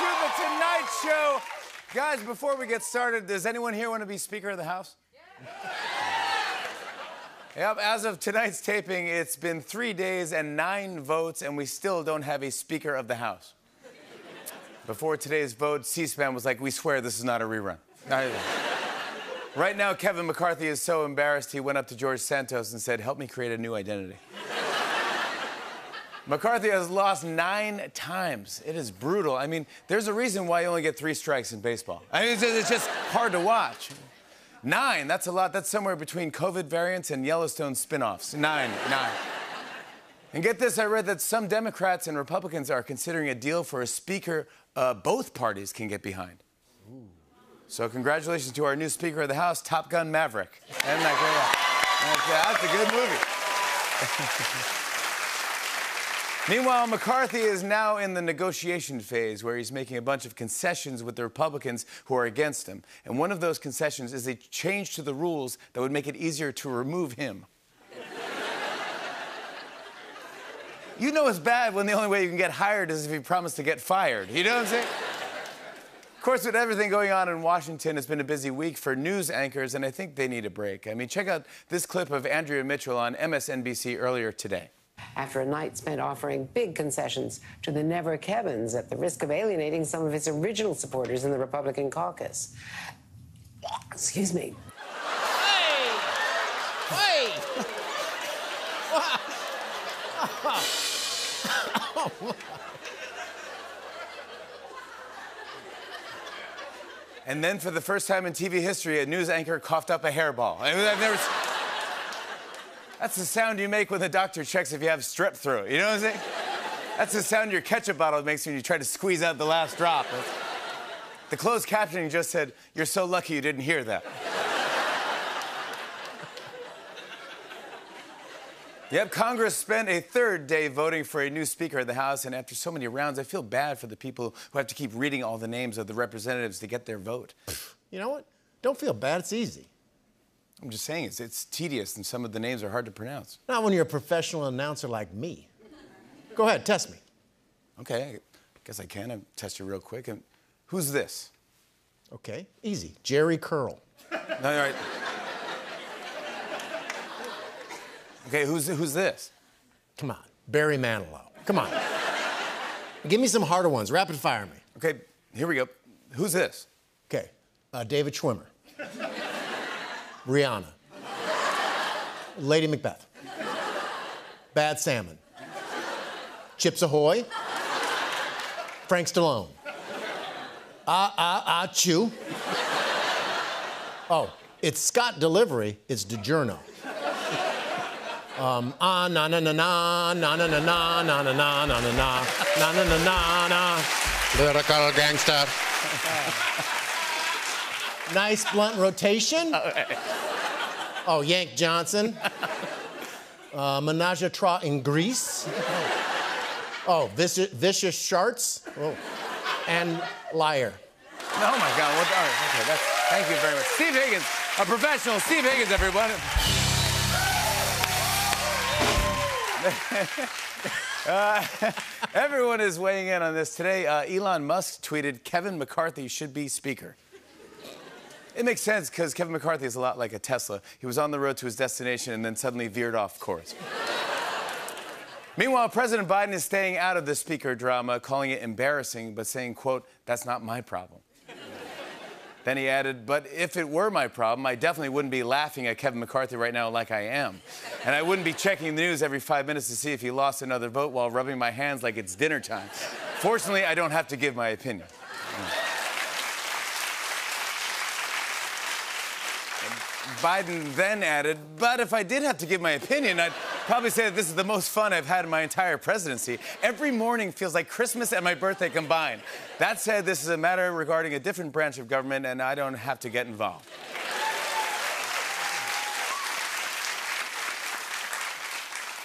to the Tonight Show. Guys, before we get started, does anyone here want to be Speaker of the House? Yep, as of tonight's taping, it's been three days and nine votes, and we still don't have a Speaker of the House. Before today's vote, C SPAN was like, We swear this is not a rerun. right now, Kevin McCarthy is so embarrassed, he went up to George Santos and said, Help me create a new identity. McCarthy has lost nine times. It is brutal. I mean, there's a reason why you only get three strikes in baseball. I mean, it's just, it's just hard to watch. Nine, that's a lot. That's somewhere between COVID variants and Yellowstone spin offs. Nine, nine. And get this I read that some Democrats and Republicans are considering a deal for a speaker uh, both parties can get behind. Ooh. So, congratulations to our new Speaker of the House, Top Gun Maverick. And that, that's a good movie. Meanwhile, McCarthy is now in the negotiation phase where he's making a bunch of concessions with the Republicans who are against him. And one of those concessions is a change to the rules that would make it easier to remove him. you know it's bad when the only way you can get hired is if you promise to get fired. You know what I'm saying? Of course, with everything going on in Washington, it's been a busy week for news anchors, and I think they need a break. I mean, check out this clip of Andrea Mitchell on MSNBC earlier today after a night spent offering big concessions to the Never Kevins at the risk of alienating some of his original supporters in the Republican caucus. Excuse me. Hey! Hey! and then, for the first time in TV history, a news anchor coughed up a hairball. I mean, I've never. That's the sound you make when the doctor checks if you have strep throat. You know what I'm saying? That's the sound your ketchup bottle makes when you try to squeeze out the last drop. The closed captioning just said, You're so lucky you didn't hear that. Yep, Congress spent a third day voting for a new Speaker of the House, and after so many rounds, I feel bad for the people who have to keep reading all the names of the representatives to get their vote. You know what? Don't feel bad, it's easy. I'm just saying, it's, it's tedious and some of the names are hard to pronounce. Not when you're a professional announcer like me. Go ahead, test me. Okay, I guess I can. I'll test you real quick. And who's this? Okay, easy. Jerry Curl. no, all right. Okay, who's, who's this? Come on, Barry Manilow. Come on. Give me some harder ones. Rapid fire me. Okay, here we go. Who's this? Okay, uh, David Schwimmer. Rihanna. Lady Macbeth. Bad Salmon. Chips Ahoy. Frank Stallone. Ah, ah, ah, chew. Oh, it's Scott Delivery. It's DiGiorno. Um, ah, na na na na, na na na na, na na na na na na, na na na na na. Lyrical gangster. Nice blunt rotation. Oh, Yank Johnson. Uh, Menage a trois in Greece. Oh, vicious, vicious sharts. Oh. And liar. Oh my God! What, all right, okay, that's, thank you very much, Steve Higgins, a professional. Steve Higgins, everyone. uh, everyone is weighing in on this today. Uh, Elon Musk tweeted, "Kevin McCarthy should be Speaker." It makes sense because Kevin McCarthy is a lot like a Tesla. He was on the road to his destination and then suddenly veered off course. Meanwhile, President Biden is staying out of the speaker drama, calling it embarrassing, but saying, quote, that's not my problem. then he added, but if it were my problem, I definitely wouldn't be laughing at Kevin McCarthy right now like I am. And I wouldn't be checking the news every five minutes to see if he lost another vote while rubbing my hands like it's dinner time. Fortunately, I don't have to give my opinion. Biden then added, but if I did have to give my opinion, I'd probably say that this is the most fun I've had in my entire presidency. Every morning feels like Christmas and my birthday combined. That said, this is a matter regarding a different branch of government, and I don't have to get involved.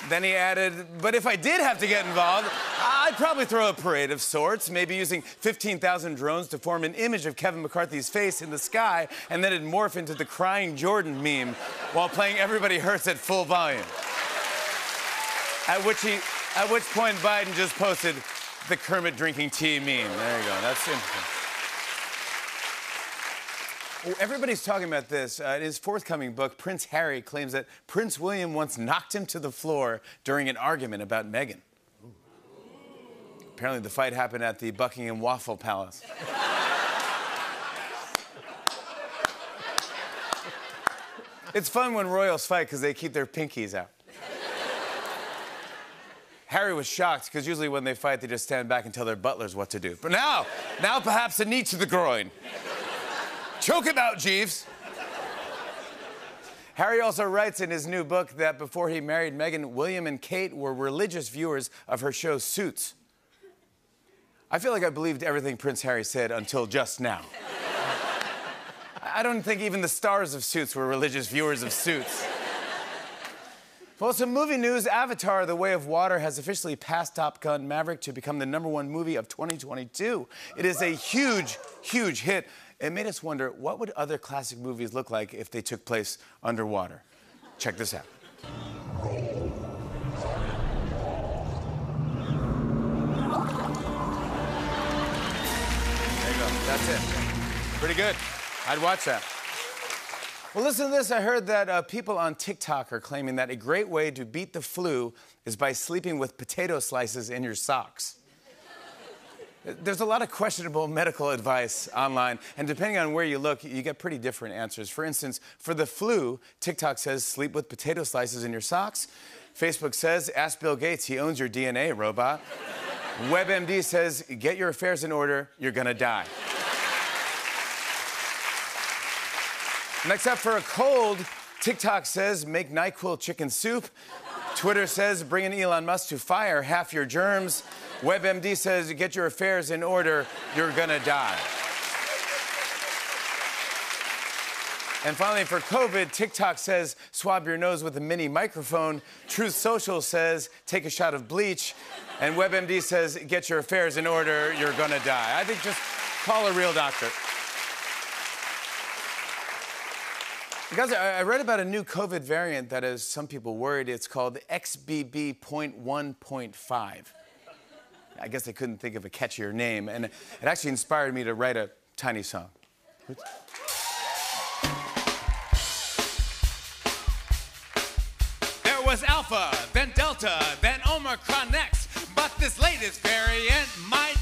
Then he added, but if I did have to get involved, I'd probably throw a parade of sorts, maybe using 15,000 drones to form an image of Kevin McCarthy's face in the sky, and then it'd morph into the crying Jordan meme while playing Everybody Hurts at full volume. At which he, at which point Biden just posted, the Kermit drinking tea meme. There you go. That's interesting. Everybody's talking about this. Uh, in his forthcoming book, Prince Harry claims that Prince William once knocked him to the floor during an argument about Meghan. Apparently, the fight happened at the Buckingham Waffle Palace. it's fun when royals fight because they keep their pinkies out. Harry was shocked because usually when they fight, they just stand back and tell their butlers what to do. But now, now perhaps a knee to the groin. Choke him out, Jeeves. Harry also writes in his new book that before he married Meghan, William and Kate were religious viewers of her show Suits. I feel like I believed everything Prince Harry said until just now. I don't think even the stars of Suits were religious viewers of Suits. Well, some movie news Avatar The Way of Water has officially passed Top Gun Maverick to become the number one movie of 2022. It is a huge, huge hit. It made us wonder what would other classic movies look like if they took place underwater? Check this out. That's it. Pretty good. I'd watch that. Well, listen to this. I heard that uh, people on TikTok are claiming that a great way to beat the flu is by sleeping with potato slices in your socks. There's a lot of questionable medical advice online, and depending on where you look, you get pretty different answers. For instance, for the flu, TikTok says sleep with potato slices in your socks. Facebook says ask Bill Gates, he owns your DNA, robot. WebMD says get your affairs in order, you're gonna die. Next up, for a cold, TikTok says make NyQuil chicken soup. Twitter says bring in Elon Musk to fire half your germs. WebMD says get your affairs in order, you're gonna die. And finally, for COVID, TikTok says swab your nose with a mini microphone. Truth Social says take a shot of bleach. And WebMD says get your affairs in order, you're gonna die. I think just call a real doctor. Guys, I read about a new COVID variant that has some people worried. It's called XBB.1.5. I guess they couldn't think of a catchier name, and it actually inspired me to write a tiny song. There was Alpha, then Delta, then Omicron next. But this latest variant might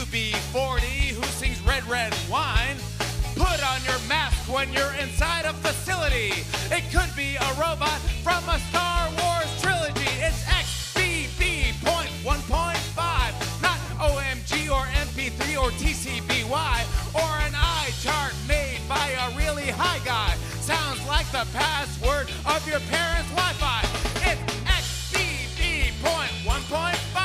UB40, who sings Red Red Wine. Put on your mask when you're inside a facility. It could be a robot from a Star Wars trilogy. It's XBB.1.5, not OMG or MP3 or TCBY or an eye chart made by a really high guy. Sounds like the password of your parents' Wi-Fi. It's XBB.1.5. XBB.1.5.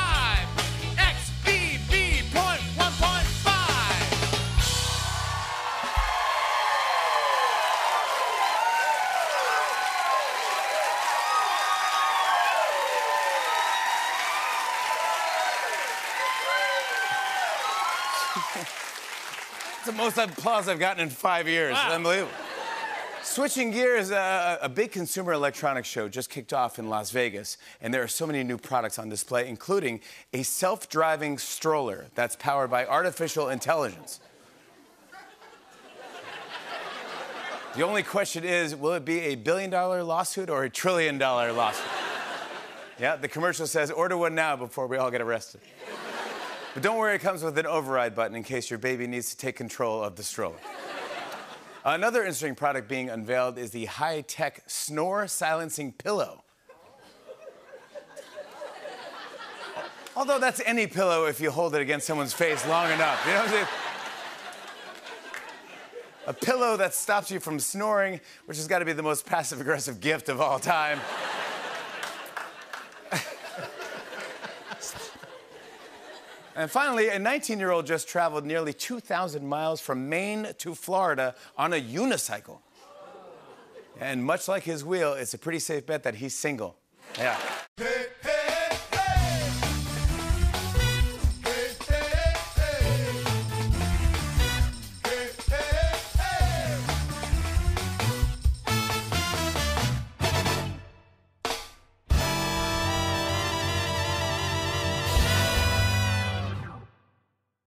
the most applause I've gotten in five years. Unbelievable. Switching gears, uh, a big consumer electronics show just kicked off in Las Vegas, and there are so many new products on display, including a self driving stroller that's powered by artificial intelligence. The only question is will it be a billion dollar lawsuit or a trillion dollar lawsuit? Yeah, the commercial says order one now before we all get arrested. But don't worry, it comes with an override button in case your baby needs to take control of the stroller. Another interesting product being unveiled is the high tech snore silencing pillow. Although that's any pillow if you hold it against someone's face long enough. You know what I'm saying? A pillow that stops you from snoring, which has got to be the most passive aggressive gift of all time. And finally, a 19 year old just traveled nearly 2,000 miles from Maine to Florida on a unicycle. And much like his wheel, it's a pretty safe bet that he's single. Yeah.